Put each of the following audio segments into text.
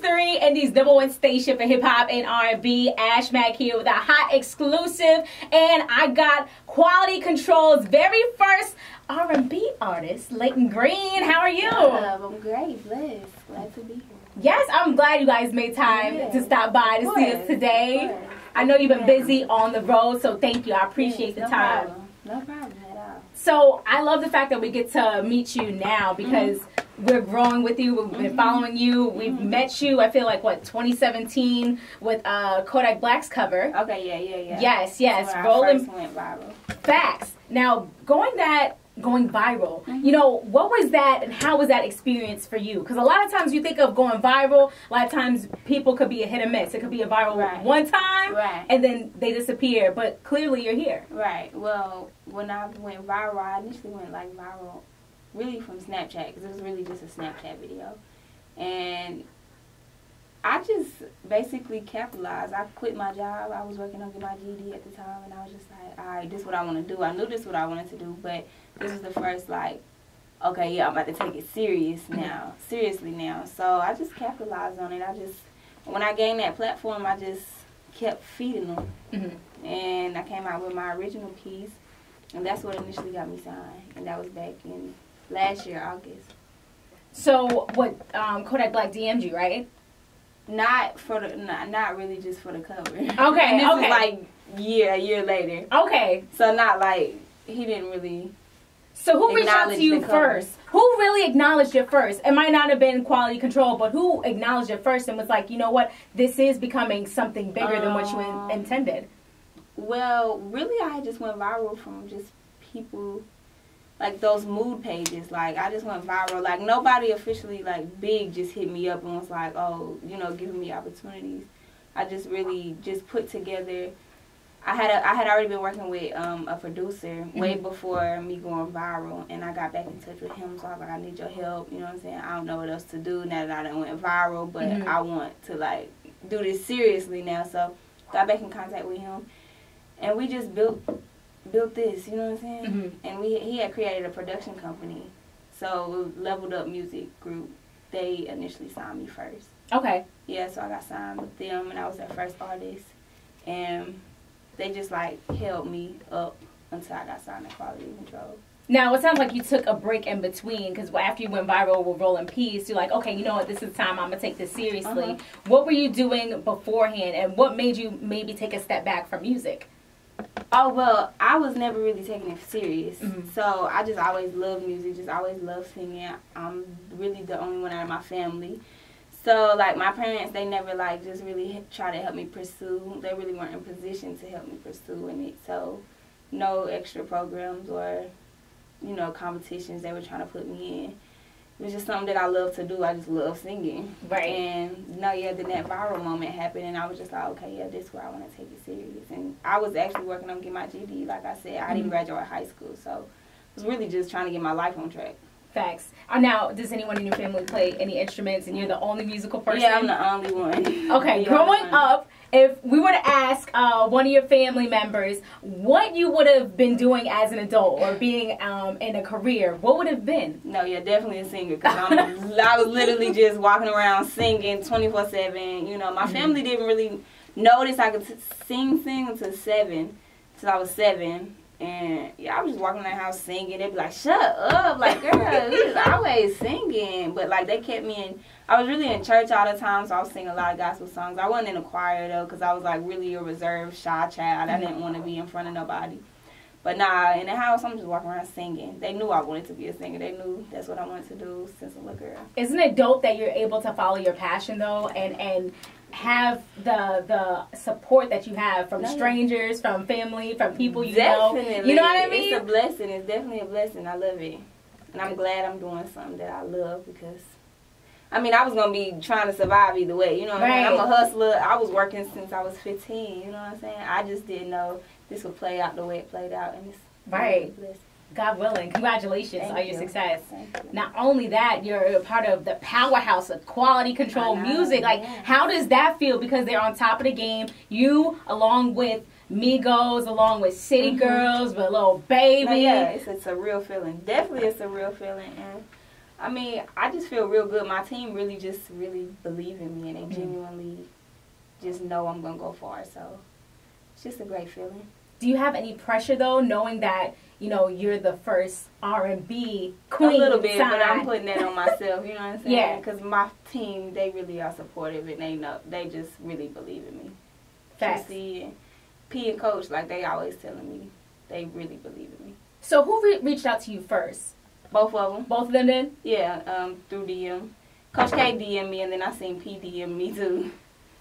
history and these number one station for hip hop and R&B. Ash Mack here with a hot exclusive, and I got Quality Control's very first R&B artist, Layton Greene. How are you? I'm great, blessed, glad to be here. Yes, I'm glad you guys made time Yeah. to stop by to see us today. I know you've been busy on the road, so thank you. I appreciate the no time. Problem. No problem at all. So I love the fact that we get to meet you now because we're growing with you. We've been following you. We've met you. I feel like what 2017 with uh, Kodak Black's cover. Okay, yeah, yeah, yeah. Yes, yes, rolling- went viral. Facts. Now going that going viral. Mm-hmm. You know what was that and how was that experience for you? Because a lot of times you think of going viral. A lot of times people could be a hit or miss. It could be a viral Right. one time Right. and then they disappear. But clearly you're here. Right. Well, when I went viral, I initially went like viral, really from Snapchat because it was really just a Snapchat video, and I just basically capitalized. I quit my job. I was working on getting my GED at the time, and I was just like, all right, this is what I want to do. I knew this is what I wanted to do, but this was the first like, okay, yeah, I'm about to take it serious now, seriously now. So I just capitalized on it. I just when I gained that platform, I just kept feeding them Mhm. and I came out with my original piece, and that's what initially got me signed, and that was back in last year August. So what um, Kodak Black DM'd you, right? Not for the, not, not really just for the cover. Okay, and this okay. is like year a year later, Okay. so not like he didn't really. So who reached out to you first? Who really acknowledged it first? It might not have been quality control, but who acknowledged it first and was like, you know what, this is becoming something bigger than what you Um, in- intended. Well, really, I just went viral from just people. Like those mood pages, like I just went viral. Like nobody officially like big just hit me up and was like, oh, you know, giving me opportunities. I just really just put together. I had a, I had already been working with um, a producer way Mhm. before me going viral, and I got back in touch with him. So I was like, I need your help. You know what I'm saying? I don't know what else to do now that I done went viral, but Mhm. I want to like do this seriously now. So got back in contact with him, and we just built built this. You know what I'm saying? Mhm. And we he had created a production company, so Leveled Up Music Group. They initially signed me first. Okay. Yeah, so I got signed with them, and I was their first artist, and they just like held me up until I got signed to Quality Control. Now it sounds like you took a break in between because after you went viral with Rolling Peace, you're like, okay, you know what, this is the time. I'm gonna take this seriously. Uh-huh. What were you doing beforehand, and what made you maybe take a step back from music? Oh well, I was never really taking it serious, Mhm. so I just always loved music, just always loved singing. I'm really the only one out of my family, so like my parents, they never like just really try to help me pursue. They really weren't in position to help me pursue in it, so no extra programs or you know competitions they were trying to put me in. It was just something that I love to do. I just love singing. Right. And no, yeah, then that viral moment happened, and I was just like, okay, yeah, this is where I want to take it serious. And I was actually working on getting my GD. Like I said, I Mhm. didn't graduate high school, so I was really just trying to get my life on track. Facts. Uh, now, does anyone in your family play any instruments, and you're the only musical person? Yeah, I'm the only one. Okay, growing up, if we were to ask uh, one of your family members what you would have been doing as an adult or being um, in a career, what would have been? No, yeah, definitely a singer. Cause I'm, I was literally just walking around singing 24 seven. You know, my Mm-hmm. family didn't really notice I could sing, sing until seven, till I was seven. And yeah, I was just walking around the house singing. They'd be like, "Shut up!" Like, girl, was always singing. But like, they kept me in. I was really in church all the time, so I was singing a lot of gospel songs. I wasn't in a choir though, cause I was like really a reserved, shy child. I didn't want to be in front of nobody. But nah, in the house, I'm just walking around singing. They knew I wanted to be a singer. They knew that's what I wanted to do since I was a little girl. Isn't it dope that you're able to follow your passion though, and and have the the support that you have from strangers, from family, from people you know? You know what I mean? It's a blessing. It's definitely a blessing. I love it. And I'm glad I'm doing something that I love because, I mean, I was going to be trying to survive either way. You know what I mean? I'm a hustler. I was working since I was 15. You know what I'm saying? I just didn't know this would play out the way it played out. And it's Right. God willing, congratulations Thank on your you. success. You. Not only that, you're a part of the powerhouse of quality control music. Like, yeah. how does that feel? Because they're on top of the game. You, along with Migos, along with City Mhm. Girls, with Lil Baby. No, yeah, it's, it's a real feeling. Definitely, it's a real feeling, and I mean, I just feel real good. My team really just really believe in me and they Mhm. genuinely just know I'm gonna go far. So it's just a great feeling. Do you have any pressure though, knowing that you know you're the first R and B queen? a little bit, but I'm putting that on myself. You know what I'm saying? Yeah. Because my team, they really are supportive and they know they just really believe in me. Facts. QC and P and Coach, like they always telling me, they really believe in me. So who re- reached out to you first? Both of them. Both of them did. Yeah, um, through DM. Coach K DM me, and then I seen P DM me too.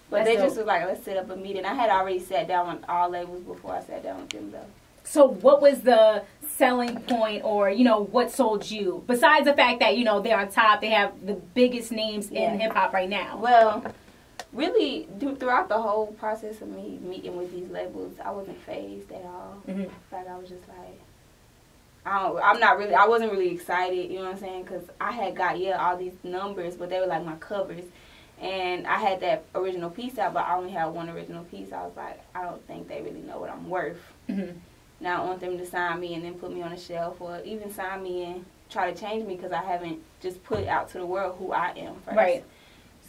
But That's they dope. just was like, let's set up a meeting. I had already sat down with all labels before I sat down with them though. So what was the selling point, or you know, what sold you? Besides the fact that you know they're on top, they have the biggest names Yeah. in hip hop right now. Well, really, th- throughout the whole process of me meeting with these labels, I wasn't phased at all. hmm Like I was just like, I don't, I'm not really, I wasn't really excited. You know what I'm saying? Because I had got yeah all these numbers, but they were like my covers, and I had that original piece out, but I only had one original piece. I was like, I don't think they really know what I'm worth. hmm Now I want them to sign me and then put me on the shelf, or even sign me and try to change me because I haven't just put out to the world who I am first. Right.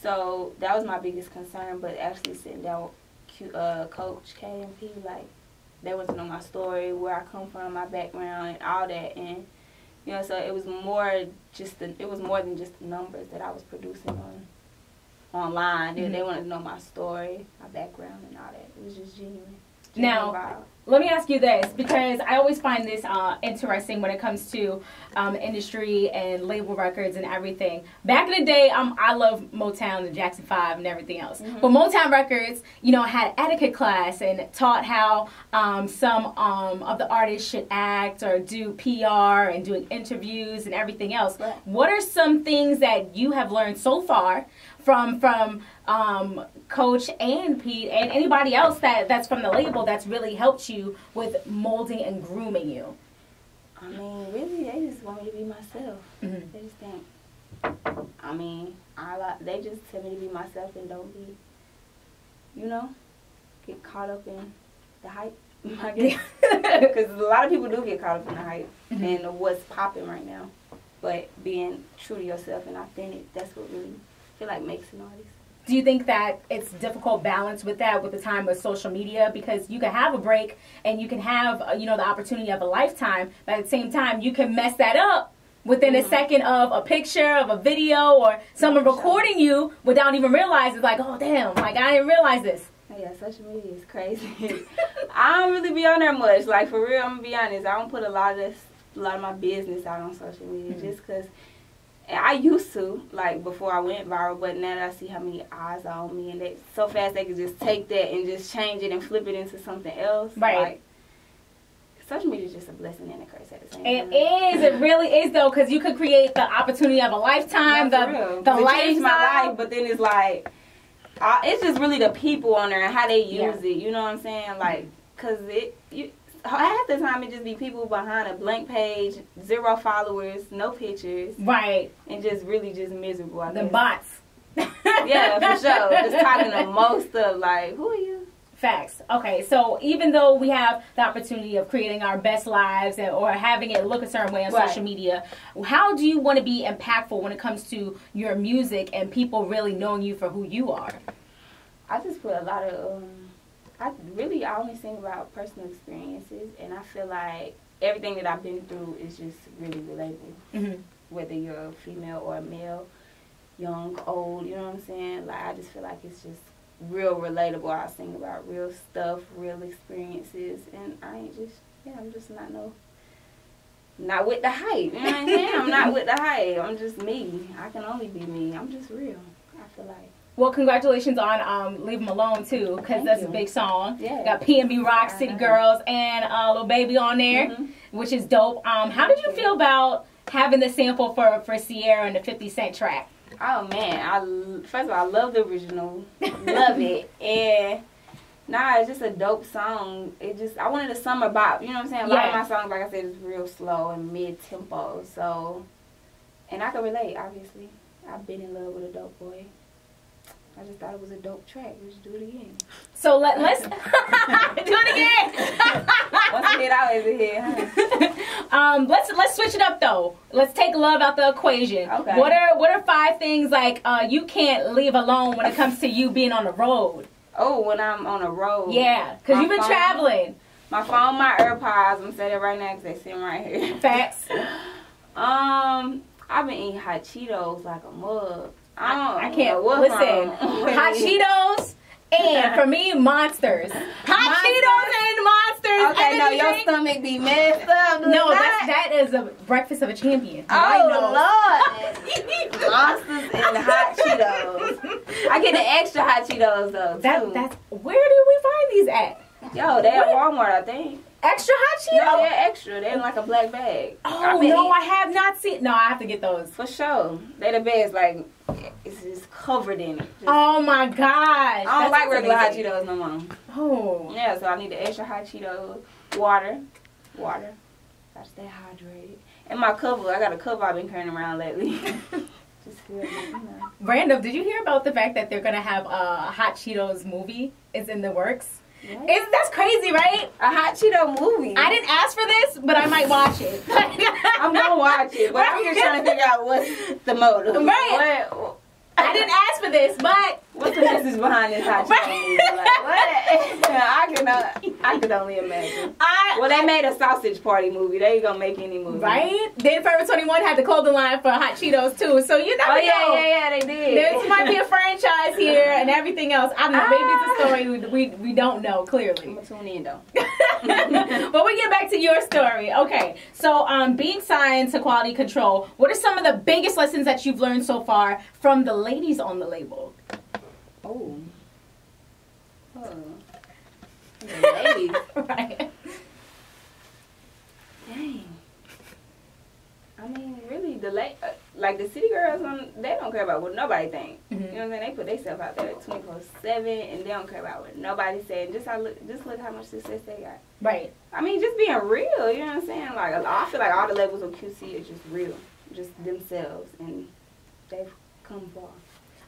So that was my biggest concern, but actually sitting down with Q, uh, Coach K and P, like they want to know my story, where I come from, my background, and all that, and you know, so it was more just the, it was more than just the numbers that I was producing on online. They, Mhm. they wanted to know my story, my background, and all that. It was just genuine. Now-. Let me ask you this because I always find this uh, interesting when it comes to um, industry and label records and everything. Back in the day, um, I love Motown and Jackson Five and everything else. Mhm. But Motown Records, you know, had etiquette class and taught how um, some um, of the artists should act or do PR and doing interviews and everything else. Right. What are some things that you have learned so far from from um, Coach and Pete and anybody else that that's from the label that's really helped you with molding and grooming you? I mean, really, they just want me to be myself. Mhm. They just think. I mean, I like. They just tell me to be myself and don't be, you know, get caught up in the hype. I guess because a lot of people do get caught up in the hype Mhm. and what's popping right now. But being true to yourself and authentic, that's what really I feel like makes an artist. Do you think that it's difficult balance with that with the time of social media because you can have a break and you can have uh, you know the opportunity of a lifetime, but at the same time you can mess that up within a Mhm. second of a picture of a video or someone sure. recording you without even realizing like oh damn like I didn't realize this. Yeah, social media is crazy. I don't really be on there much. Like for real, I'm gonna be honest. I don't put a lot of this, a lot of my business out on social media Mhm. just 'cause and I used to like before I went viral, but now that I see how many eyes are on me and they so fast they can just take that and just change it and flip it into something else. Right. Like, social media is just a blessing and a curse at the same It time. It is. It really is though, because you could create the opportunity of a lifetime. Not the real. the It changed my life, but then it's like, I, it's just really the people on there and how they use Yeah. it. You know what I'm saying? Like, cause it, you, half the time it just be people behind a blank page, zero followers, no pictures, Right. and just really just miserable. I The guess. bots. Yeah, for sure. Just talking the most of like, who are you? Facts. Okay, so even though we have the opportunity of creating our best lives and, or having it look a certain way on Right. social media, how do you want to be impactful when it comes to your music and people really knowing you for who you are? I just put a lot of um I really I only sing about personal experiences and I feel like everything that I've been through is just really relatable. Mm-hmm. Whether you're a female or a male, young, old, you know what I'm saying? Like I just feel like it's just real relatable. I sing about real stuff, real experiences and I ain't just yeah, I'm just not no not with the hype. You know what I'm saying? I'm not with the hype. I'm just me. I can only be me. I'm just real. I feel like Well, congratulations on um, "Leave 'Em Alone" too, because that's you. a big song. Yeah. Got PNB Rock, City Uh-huh. Girls, and uh, Lil Baby on there, Mhm. which is dope. Um, how did you feel about having the sample for for Ciara and the 50 Cent track? Oh man, I first of all I love the original, love it, and nah, it's just a dope song. It just I wanted a summer bop. You know what I'm saying? A lot of my songs, like I said, is real slow and mid tempo. So, and I can relate. Obviously, I've been in love with a dope boy. I just thought it was a dope track. Let's do it again. So let let's do it again. Once a hit, always a hit. Huh? um, let's let's switch it up though. Let's take love out the equation. Okay. What are what are five things like uh, you can't leave alone when it comes to you being on the road? Oh, when I'm on the road. Yeah, because you've been phone- traveling. My phone, my AirPods. I'm saying it right now because they sitting right here. Facts. Um, I've been eating hot Cheetos like a mug. I. Oh, I can't listen. Hot Cheetos and for me, monsters. Hot Cheetos and monsters. Okay, no, your drink. stomach be messed up. No, that. that is a breakfast of a champion. I know. Oh Lord, monsters and hot Cheetos. I get the extra hot Cheetos though. That that's where do we find these at? Yo, they at Walmart, I think. Extra hot Cheetos. No, they're extra. They're in like a black bag. oh I no, I have not seen. No, I have to get those. for sure. They're the best. Like it's just covered in it. Just- Oh my gosh. I don't That like regular hot. Cheetos no more. Oh. Yeah, so I need the extra hot Cheetos, water, water. Gotta stay hydrated. And my cover, I got a cover I've been carrying around lately. Just feel it, you know. Random, did you hear about the fact that they're gonna have a Hot Cheetos movie? It's in the works. It's that's crazy, right? A hot Cheeto movie. I didn't ask for this, but I might watch it. I'm gonna watch it, but I'm just trying to figure out what's the motive. Right. What, I didn't ask for this, but what's the message behind this hot Cheeto movie? Like, what? I can, uh, I could only imagine. I Well, they made a sausage party movie. They ain't gonna make any movie. right. Then Forever 21 had the clothing line for Hot Cheetos too, so you never Oh yeah, know. yeah, yeah. They did. There might be a franchise here and everything else. I don't know. Maybe it's a story we, we, we don't know clearly. I'm tune in though. but we get back to your story. Okay, so um, being signed to quality control, what are some of the biggest lessons that you've learned so far from the ladies on the label? Oh. Oh. Ladies. right. Dang. I mean, really, the la- uh, like the city girls, on they don't care about what nobody think. Mhm. You know what I'm saying? They put themselves out there twenty four seven, and they don't care about what nobody's saying. Just how look, just look how much success they got. Right. I mean, just being real. You know what I'm saying? Like I feel like all the levels of QC are just real, just themselves, and they've come far.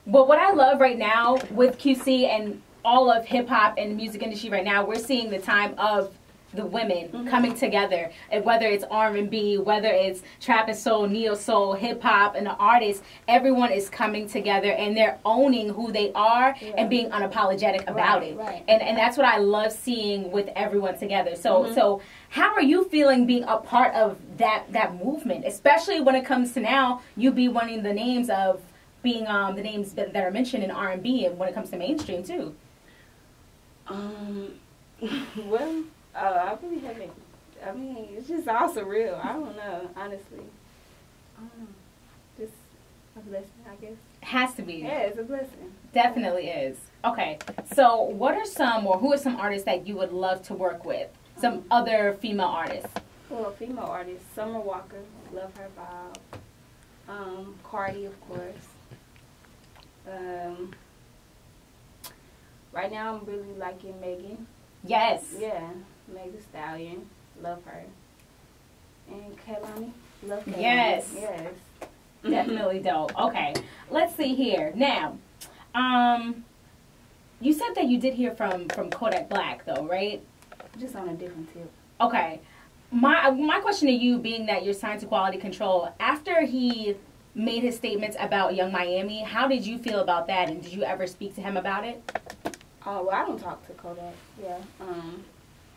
But what I love right now with QC and all of hip hop and the music industry right now, we're seeing the time of the women Mhm. coming together, and whether it's R and B, whether it's trap and soul, neo soul, hip hop, and the artists, everyone is coming together and they're owning who they are Yeah. and being unapologetic about Right, it. right. And and that's what I love seeing with everyone together. So Mhm. so how are you feeling being a part of that that movement, especially when it comes to now you be wanting the names of being um the names that, that are mentioned in R and B and when it comes to mainstream too. Um, well, uh, I really haven't. I mean, it's just all surreal. I don't know, honestly. I don't know. Just a blessing, I guess. Has to be. Yeah, it's a blessing. Definitely is. Okay. So what are some or who are some artists that you would love to work with? Some other female artists. Well, female artists, Summer Walker, love her vibe. Um, Cardi, of course. Um, right now, I'm really liking Megan. Yes. Yeah, Megan Stallion, love her. And Kehlani, love Kehlani. Yes. Yes. Definitely dope. Okay. Let's see here. Now, um you said that you did hear from from Kodak Black though, right? Just on a different tip. Okay. My my question to you being that you're signed to quality control, after he made his statements about Yung Miami, how did you feel about that and did you ever speak to him about it? Oh, well, I don't talk to Kodak. Yeah. Um,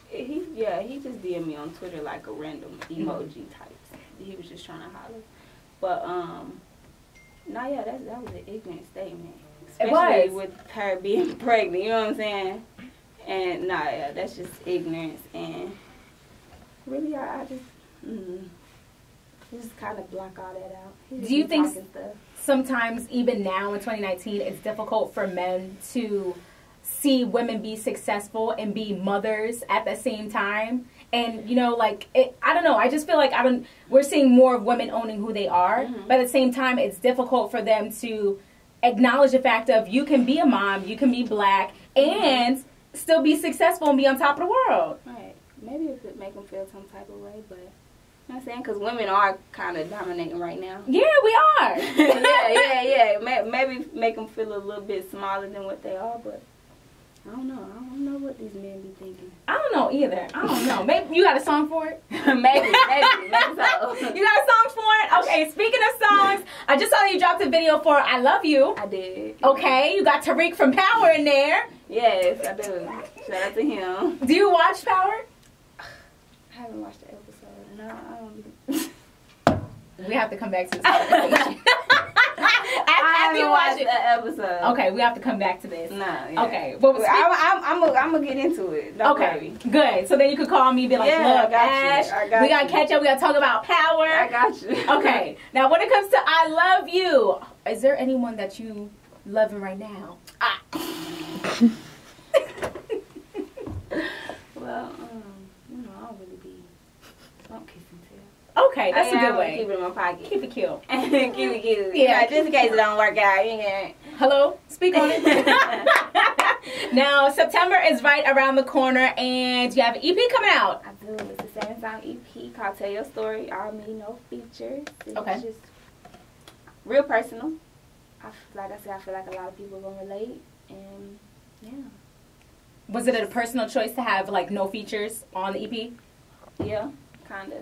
he yeah he just DM me on Twitter like a random emoji type. He was just trying to holler. But um, no, yeah, that that was an ignorant statement. It Especially was. with her being pregnant. You know what I'm saying? And nah, yeah, that's just ignorance. And really, I, I just mm, just kind of block all that out. He Do you think- sometimes even now in 2019 it's difficult for men to see women be successful and be mothers at the same time and you know like it, i don't know i just feel like i don't we're seeing more of women owning who they are Mhm. but at the same time it's difficult for them to acknowledge the fact of you can be a mom you can be black and still be successful and be on top of the world Right. Maybe it could make them feel some type of way, but You know what I'm saying? Because women are kind of dominating right now. Yeah, we are. yeah, yeah, yeah. Maybe make them feel a little bit smaller than what they are, but I don't know. I don't know what these men be thinking. I don't know either. I don't know. Maybe you got a song for it. maybe, maybe, maybe so. You got a song for it? Okay, speaking of songs, I just saw you dropped a video for I Love You. I did. Okay, you got Tariq from Power in there. Yes, I do. Shout out to him. Do you watch Power? I haven't watched the episode. No, I don't. We have to come back to this conversation. I After you haven't watch watched the episode. Okay, we have to come back to this. No. Yeah. Okay, well, speak- I'm, I'm, I'm, gonna- get into it. Don't Okay, worry. good. So then you could call me and be like, Yeah, I look, got you. Ash, got we got to you. catch up. We got to talk about power. I got you. okay, now when it comes to I love you, is there anyone that you loving right now? Ah. well, um, you know, I don't really be. Don't kiss and tell. Okay, that's I, a good way. Keep it in my pocket. Keep it cute. keep it cute. Yeah. Yeah, just in case it don't work out. You know. Hello, speak on it. now September is right around the corner, and you have an EP coming out. I do. It's a seven song EP called Tell Your Story. All me, no features. It's Okay. just real personal. I, like I said, I feel like a lot of people gonna relate, and yeah, Was it a personal choice to have like no features on the EP? yeah, kind of.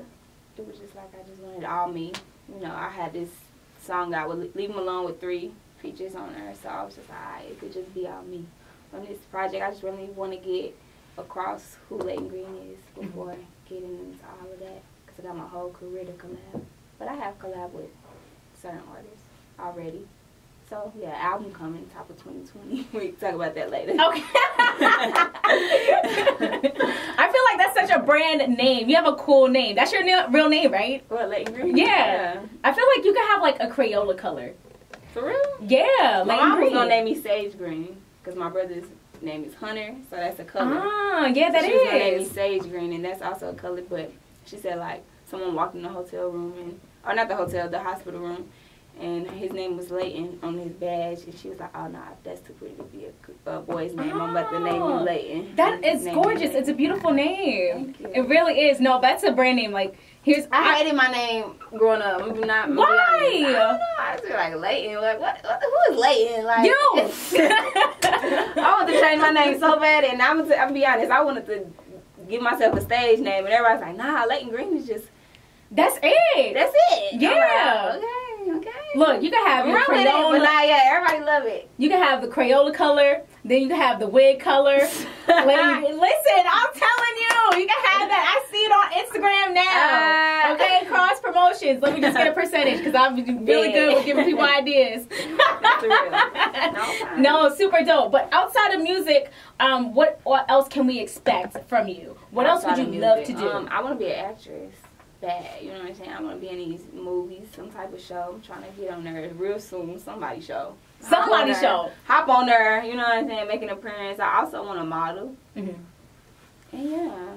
It was just like I just wanted all me. You know, I had this song I would leave them alone with three features on there, so I was just like, alright, it could just be all me. On this project, I just really want to get across who Layton Greene is before getting into all of that, because I got my whole career to collab. But I have collab with certain artists already. So yeah, album coming top of 2020. we can talk about that later. Okay. I feel like that's such a brand name. You have a cool name. That's your na- real name, right? What Layton Greene? Yeah. I feel like you could have like a Crayola color. For real? Yeah, My Layton mom was gonna name me Sage Green because my brother's name is Hunter, so that's a color. Ah, yeah, that she was gonna name me. Sage Green, and that's also a color. But she said like someone walked in the hotel room and, or not the hotel, the hospital room, and his name was Leighton on his badge, and she was like, "Oh nah, that's too pretty to be a, a boy's name. I'm about to name Oh. you Layton." That is gorgeous. It's a beautiful name. Thank you. It really is. No, that's a brand name. Like here's I hated my name growing up. I'm not. I'm gonna be Why? honest. I don't know. I was like Layton. Like what? what who is Layton? Like you. I wanted to change my name so bad, and I'm gonna, I'm be honest. I wanted to give myself a stage name, and everybody's like, "Nah, Layton Greene is just that's it. that's it." Yeah. like, okay, okay. Look, you can have your real with it, but Crayola. everybody love it. You can have the Crayola color. Then you can have the wig color. Listen, I'm telling you, you can have that. I see it on Instagram now. Uh, okay, cross promotions. Let me just get a percentage because I'm really good with giving people ideas. No, no, super dope. But outside of music, um, what, what else can we expect from you? What else would you love to do? Um, I want to be an actress. Bad, you know what I'm saying? I want to be in these movies, some type of show. I'm trying to get on there real soon. Somebody show. Somebody there. show. Hop on there, you know what I'm saying? Make an appearance. I also want to model. Mhm. And yeah,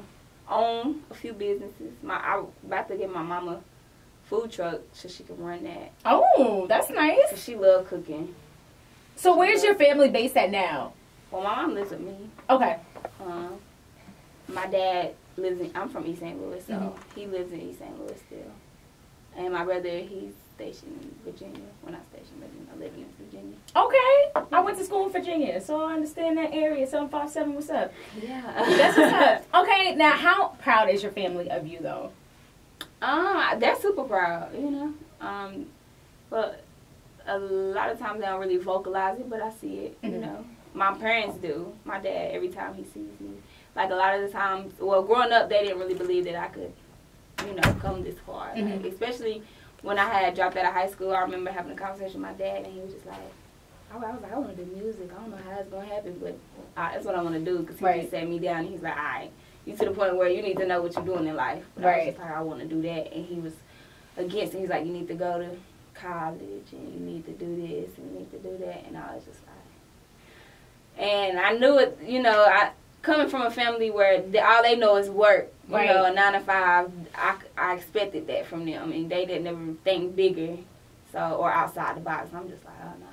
own a few businesses. My I about to get my mama food truck so she can run that. Oh, that's nice. Cause she love cooking. So where's your family based at now? Well, my mom lives with me. Okay. Um, my dad lives in. I'm from East St. Louis, so Mhm. he lives in East St. Louis still. And my brother, he's stationed in Virginia. Well, not stationed, but you know, living in Virginia. Okay. I went to school in Virginia, so I understand that area. 757, what's up? Yeah, That's what's up. Okay, now how proud is your family of you though? Um, they're super proud, you know. Um, but a lot of times they don't really vocalize it, but I see it, Mhm. you know. My parents do. My dad, every time he sees me, like a lot of the times, well, growing up, they didn't really believe that I could, you know, come this far. Mhm. Like, especially when I had dropped out of high school, I remember having a conversation with my dad, and he was just like, I was like, I want to do music. I don't know how it's gonna happen, but uh, that's what I want to do. Cause he Right. just sat me down, and he's like, all right, you to the point where you need to know what you're doing in life. But I Right. was just like, I want to do that, and he was against it. He's like, you need to go to college, and you need to do this, and you need to do that, and I was just like, and I knew it. You know, I coming from a family where they, all they know is work. You Right. know, a nine to five. I, I expected that from them, and they didn't ever think bigger, so or outside the box. I'm just like, oh no.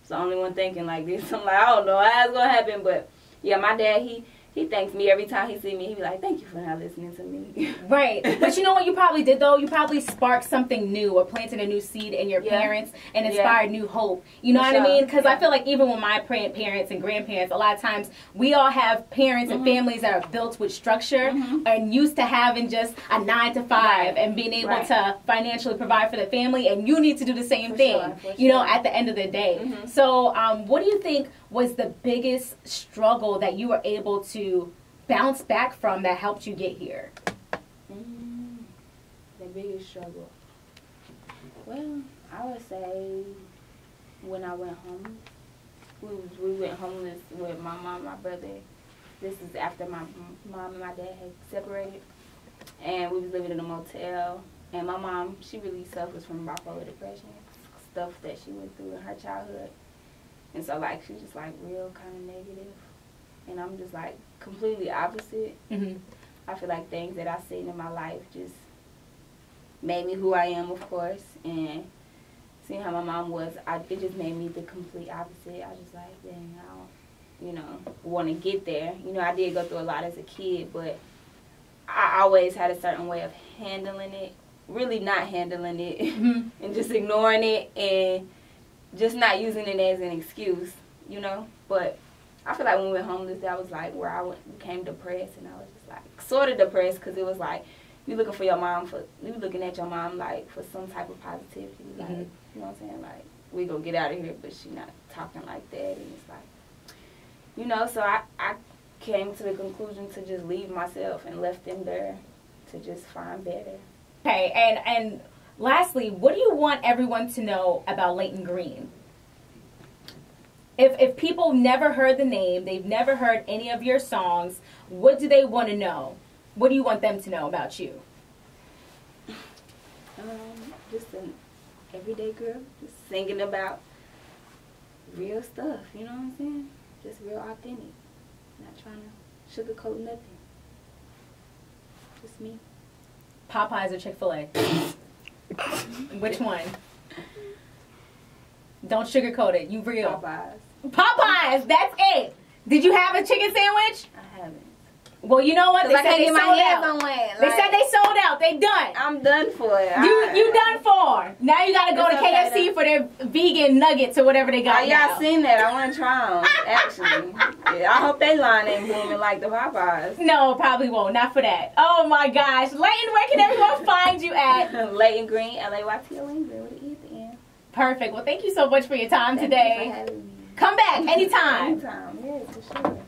It's the only one thinking like this. I'm like, I don't know how it's gonna happen, but yeah, my dad he he thanks me every time he see me. He be like, "Thank you for not listening to me." Right. But you know what you probably did though? You probably sparked something new or planted a new seed in your Yeah. parents and Yeah. inspired new hope. You know For what I mean? Because I feel like even with my pa- parents and grandparents, a lot of times we all have parents and Mhm. families that are built with structure Mhm. and used to having just a nine to five Right. and being able Right. to financially provide for the family. And you need to do the same For thing. sure, You know, at the end of the day. Mhm. So, um, what do you think was the biggest struggle that you were able to bounce back from that helped you get here? Mm, the biggest struggle. Well, I would say when I went home, we was, we went homeless with my mom, my brother. This is after my mom and my dad had separated, and we was living in a motel. And my mom, she really suffers from bipolar depression, stuff that she went through in her childhood, and so like she's just like real kind of negative, and I'm just like completely opposite. Mm-hmm. I feel like things that I've seen in my life just made me who I am, of course, and seeing how my mom was, I, it just made me the complete opposite. I was just like, dang, I don't, you know, want to get there. You know, I did go through a lot as a kid, but I always had a certain way of handling it, really not handling it, Mm-hmm. and just ignoring it and just not using it as an excuse, you know. But I feel like when we went homeless, that was like where I went, became depressed, and I was just like sort of depressed because it was like you looking for your mom for you looking at your mom like for some type of positivity, like Mhm. you know what I'm saying, like we gonna get out of here, but she not talking like that, and it's like you know. So I I came to the conclusion to just leave myself and left them there to just find better. Okay, and and lastly, what do you want everyone to know about Layton Greene? If if people never heard the name, they've never heard any of your songs, what do they want to know? What do you want them to know about you? Um, just an everyday girl, just singing about real stuff. You know what I'm saying? Just real authentic. Not trying to sugarcoat nothing. Just me. Popeyes or Chick Fil A? Which one? Don't sugarcoat it. You real. Popeyes. Popeyes. That's it. Did you have a chicken sandwich? I haven't. Well, you know what? They I said they sold out. one. They said they sold out. They done. I'm done for it. You I- you done for. Now you gotta go It's to okay, KFC though. for their vegan nuggets or whatever they got y'all seen that? I want to try them. Actually, yeah, I hope they line ain't booming like the Popeyes. No, probably won't. Not for that. Oh my gosh, Layton, where can everyone find you at? Layton Greene, L A Y T O N Green with an E at. Perfect. Well, thank you so much for your time Thank today. Come back anytime. Anytime, yes, for sure.